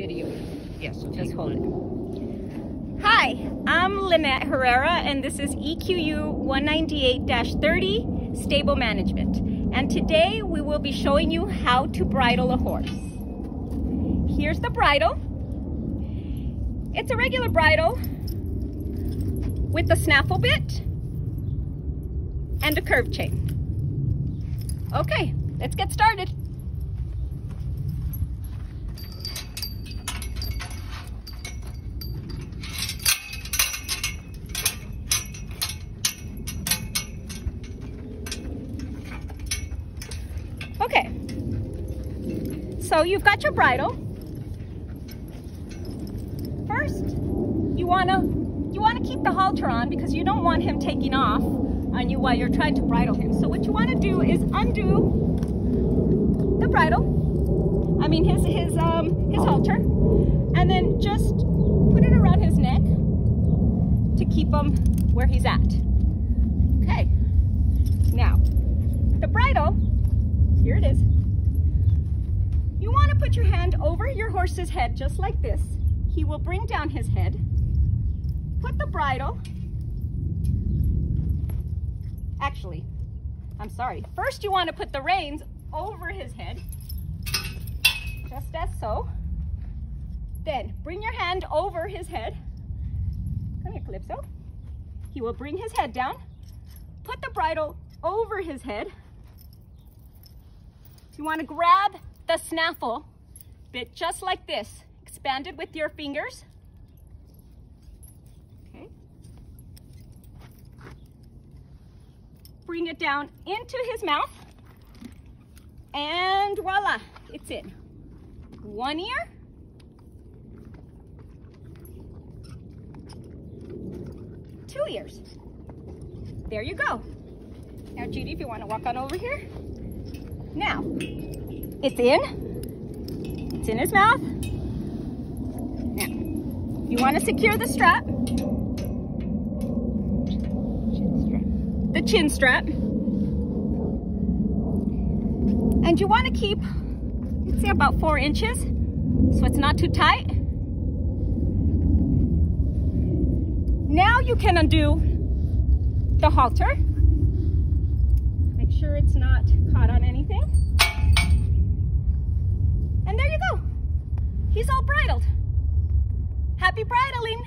video. Yes. Just hold it. Hi, I'm Lynette Herrera, and this is EQU 198-30 Stable Management. And today we will be showing you how to bridle a horse. Here's the bridle. It's a regular bridle with a snaffle bit and a curb chain. Okay, let's get started. Okay, so you've got your bridle. First, you wanna you wanna keep the halter on because you don't want him taking off on you while you're trying to bridle him. So what you wanna do is undo the bridle, I mean his, his, um, his halter, and then just put it around his neck to keep him where he's at. Okay, now the bridle here it is. You want to put your hand over your horse's head just like this. He will bring down his head. Put the bridle. Actually, I'm sorry. First you want to put the reins over his head. Just as so. Then bring your hand over his head. Come here, Calypso. He will bring his head down. Put the bridle over his head. You want to grab the snaffle bit just like this. Expand it with your fingers. Okay. Bring it down into his mouth. And voila, it's in. One ear. Two ears. There you go. Now, Judy, if you want to walk on over here. Now, it's in. In his mouth. Now, you want to secure the strap. The chin strap. And you want to keep, let's say about four inches, so it's not too tight. Now you can undo the halter Make sure it's not caught on anything. He's all bridled. Happy bridling.